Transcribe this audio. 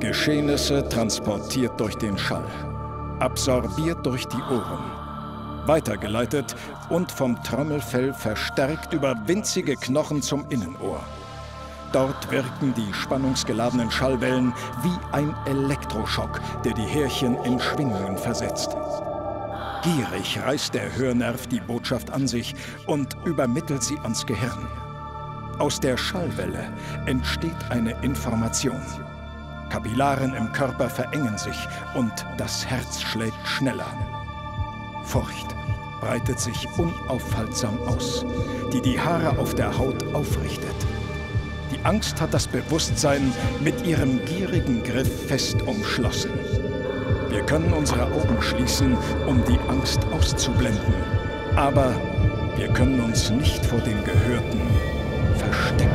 Geschehnisse transportiert durch den Schall, absorbiert durch die Ohren, weitergeleitet und vom Trommelfell verstärkt über winzige Knochen zum Innenohr. Dort wirken die spannungsgeladenen Schallwellen wie ein Elektroschock, der die Härchen in Schwingungen versetzt. Gierig reißt der Hörnerv die Botschaft an sich und übermittelt sie ans Gehirn. Aus der Schallwelle entsteht eine Information. Kapillaren im Körper verengen sich und das Herz schlägt schneller. Furcht breitet sich unaufhaltsam aus, die die Haare auf der Haut aufrichtet. Die Angst hat das Bewusstsein mit ihrem gierigen Griff fest umschlossen. Wir können unsere Augen schließen, um die Angst auszublenden. Aber wir können uns nicht vor dem Gehörten verstecken.